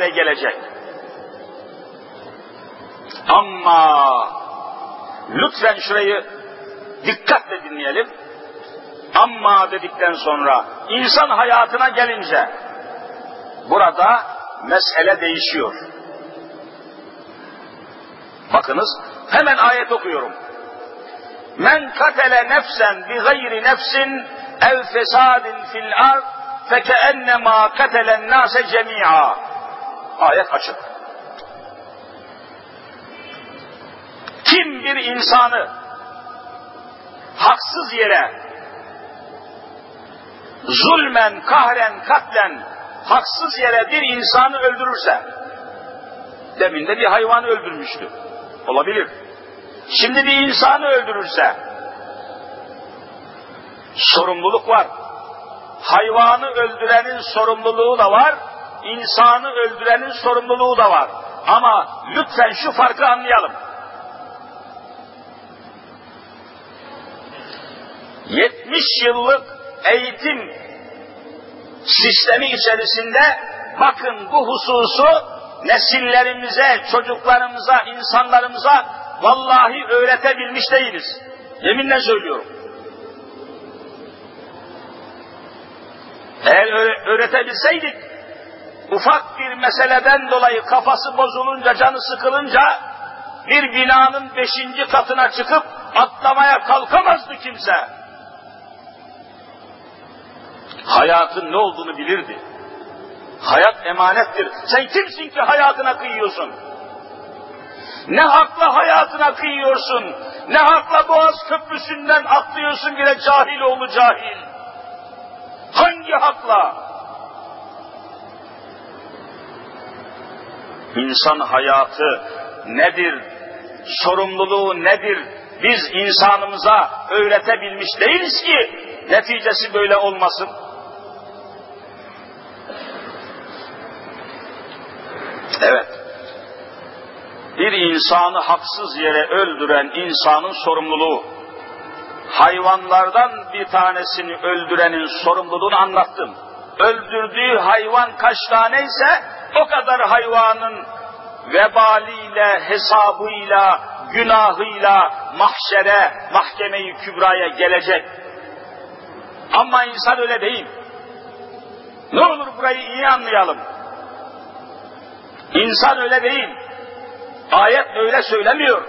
mahşere gelecek. Ama lütfen şurayı dikkatle dinleyelim. Ama dedikten sonra insan hayatına gelince burada mesele değişiyor. Bakınız hemen ayet okuyorum. Men katele nefsen bi gayri nefsin ev fesadin fil ard fekeennemâ katelen nâse cemî'â. Ayet açık. Kim bir insanı haksız yere zulmen, kahren, katlen haksız yere bir insanı öldürürse demin de bir hayvanı öldürmüştü. Olabilir. Şimdi bir insanı öldürürse sorumluluk var. Hayvanı öldürenin sorumluluğu da var, insanı öldürenin sorumluluğu da var. Ama lütfen şu farkı anlayalım. 70 yıllık eğitim sistemi içerisinde bakın bu hususu nesillerimize, çocuklarımıza, insanlarımıza vallahi öğretebilmiş değiliz. Yeminle söylüyorum. Eğer öğretebilseydik, ufak bir meseleden dolayı kafası bozulunca, canı sıkılınca bir binanın beşinci katına çıkıp atlamaya kalkamazdı kimse. Hayatın ne olduğunu bilirdi. Hayat emanettir. Sen kimsin ki hayatına kıyıyorsun? Ne hakla hayatına kıyıyorsun? Ne hakla Boğaz Köprüsü'nden atlıyorsun bile cahil oğlu cahil? Hangi hakla? İnsan hayatı nedir? Sorumluluğu nedir? Biz insanımıza öğretebilmiş değiliz ki neticesi böyle olmasın. Evet. Bir insanı haksız yere öldüren insanın sorumluluğu, hayvanlardan bir tanesini öldürenin sorumluluğunu anlattım. Öldürdüğü hayvan kaç taneyse o kadar hayvanın vebaliyle, hesabıyla, günahıyla mahşere, mahkemeyi kübraya gelecek. Ama insan öyle değil. Ne olur burayı iyi anlayalım. İnsan öyle değil. Ayet öyle söylemiyor.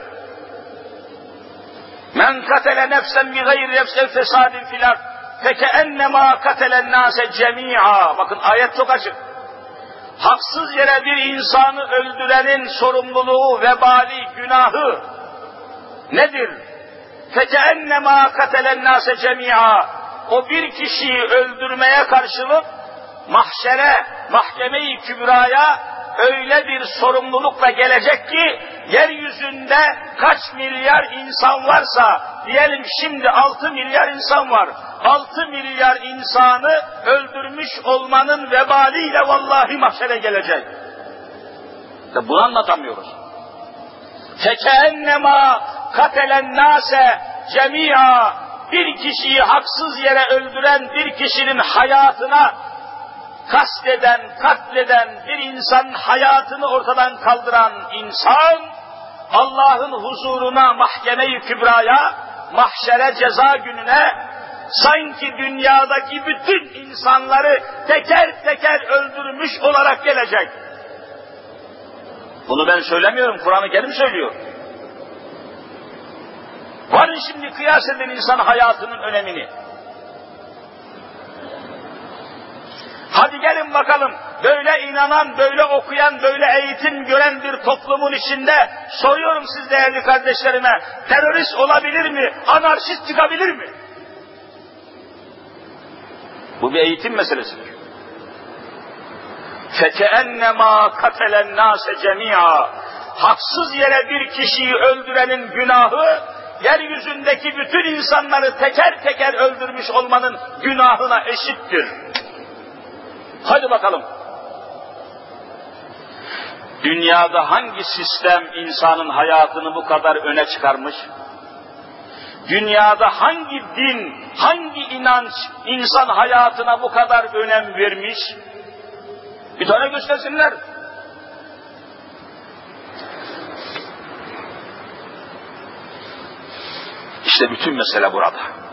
Men katele nefsen bi gayri nefsen fesadin filar fekeennemâ katelen nâse cemî'â. Bakın ayet çok açık. Haksız yere bir insanı öldürenin sorumluluğu, vebali, günahı nedir? Fekeennemâ katelen nâse cemî'â. O bir kişiyi öldürmeye karşılık mahşere, mahkeme-i kübraya öyle bir sorumlulukla gelecek ki yeryüzünde kaç milyar insan varsa diyelim şimdi 6 milyar insan var. 6 milyar insanı öldürmüş olmanın vebaliyle vallahi mahşere gelecek. İşte bunu anlatamıyoruz. Fekennema katelen nase cemia bir kişiyi haksız yere öldüren bir kişinin hayatına kasteden, katleden bir insanın hayatını ortadan kaldıran insan, Allah'ın huzuruna, mahkeme-i kübraya, mahşere ceza gününe, sanki dünyadaki bütün insanları teker teker öldürmüş olarak gelecek. Bunu ben söylemiyorum, Kur'an-ı Kerim söylüyor. Varın şimdi kıyas edin insan hayatının önemini. Hadi gelin bakalım böyle inanan, böyle okuyan, böyle eğitim gören bir toplumun içinde soruyorum siz değerli kardeşlerime terörist olabilir mi? Anarşist çıkabilir mi? Bu bir eğitim meselesidir. فَكَأَنَّمَا كَتَلَ النَّاسَ جَمِيعًا Haksız yere bir kişiyi öldürenin günahı, yeryüzündeki bütün insanları teker teker öldürmüş olmanın günahına eşittir. Hadi bakalım. Dünyada hangi sistem insanın hayatını bu kadar öne çıkarmış? Dünyada hangi din, hangi inanç insan hayatına bu kadar önem vermiş? Bir tane göstersinler. İşte bütün mesele burada.